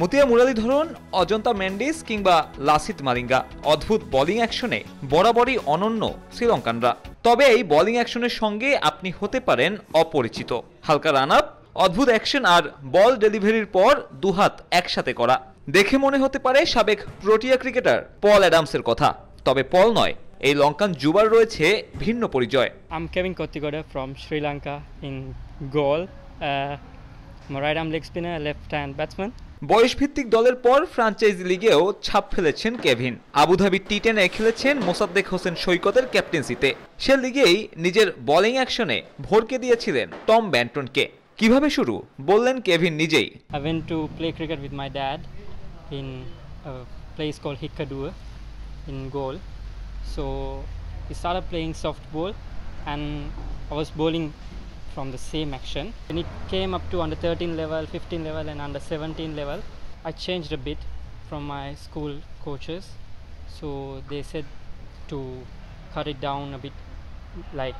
মতিয়া মুরালীধরন অজন্তা মেন্ডিস কিংবা লাসিত মালিঙ্গা। অদ্ভুত বোলিং অ্যাকশনে বরাবরই অনন্য শ্রীলঙ্কানরা। তবে এই বোলিং অ্যাকশনের সঙ্গে আপনি হতে পারেন অপরিচিত। হালকা রান আপ অদ্ভুত অ্যাকশন আর বল ডেলিভারির পর দুহাত একসাথে করা। দেখে মনে হতে পারে সাবেক প্রোটিয়া ক্রিকেটার পল অ্যাডামসের কথা। তবে পল নয় এই লঙ্কান যুবার রয়েছে ভিন্ন পরিচয়। I'm Kevin Kottigoda from Sri Lanka in goal. Uh, I'm a right arm leg বয়সভিত্তিক দলের পর ফ্রাঞ্চাইজ লিগেও ছাপ ফেলেছেন কেভিন। আবুধাবি টি টেনে খেলেছেন মোসাদ্দেক হোসেন সৈকতের ক্যাপ্টেন্সিতে। সে লিগেই নিজের বোলিং অ্যাকশনে ভরকে দিয়েছিলেন টম ব্যান্টনকে। কীভাবে শুরু? বললেন কেভিন নিজেই। I went to play cricket with my dad in place call Hikkaduwa in Galle so I start up playing soft ball I was bowling from the same action. When it came up to under 13 level, 15 level and under 17 level, I changed a bit from my school coaches. So they said to cut it down a bit like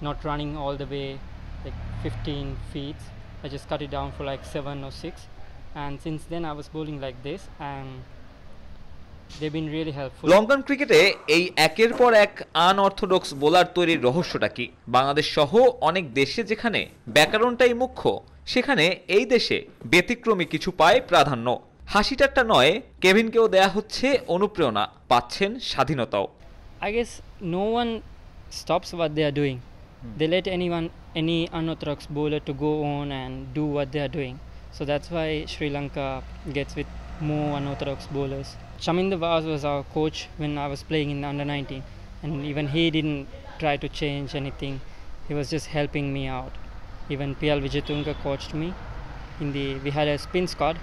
not running all the way like 15 feet. I just cut it down for like 7 or 6 and since then I was bowling like this and Lankan ক্রিকেটে এই একের পর এক unorthodox bowler তৈরির রহস্যটা কি? বাংলাদেশ সহ অনেক দেশে যেখানে ব্যাকরণটাই মুখ্য সেখানে এই দেশে ব্যতিক্রমী কিছু পায় প্রাধান্য। হাসিটারটা নয় কেভিনকেও দেয়া হচ্ছে অনুপ্রেরণা পাচ্ছেন স্বাধীনতাও। I guess no one stops what they are they let any any unorthodox bowler to go on and do what they are so that's why Sri Lanka gets with more unorthodox bowlers Chaminda Vaz was our coach when I was playing in under 19 and even he didn't try to change anything. He was just helping me out. Even PL Vijayatunga coached me. In the we had a spin squad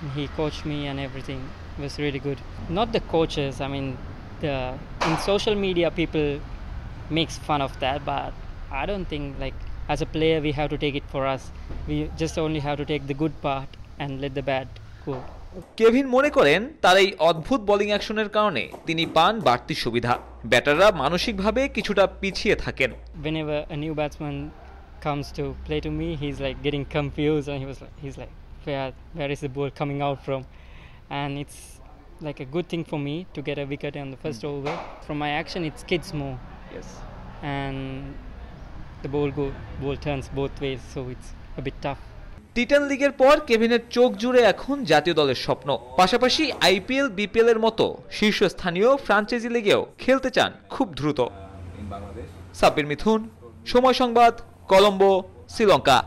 and he coached me and everything. It was really good. Not the coaches, I mean the in social media people makes fun of that but i don't think like as a player we have to take it for us we just only have to take the good part and let the bad Kevin মনে করেন তার এই অদ্ভুত bowling অ্যাকশনের কারণে তিনি পান বাড়তি সুবিধা ব্যাটাররা মানসিকভাবে কিছুটা পিছিয়ে থাকেন whenever a new batsman comes to play to me he's like getting confused and he was like he's like where where is the ball coming out from and it's like a good thing for me to get a wicket on the first mm. over from my action it skids more yes and the ball go ball turns both ways so it's a bit tough T ten লিগের পর কেভিনের চোখ জুড়ে এখন জাতীয় দলের স্বপ্ন। পাশাপাশি IPL BPL এর মতো শীর্ষস্থানীয় ফ্রাঞ্চাইজি লিগেও খেলতে চান খুব দ্রুত। সাব্বির মিথুন সময় সংবাদ কলম্বো শ্রীলঙ্কা।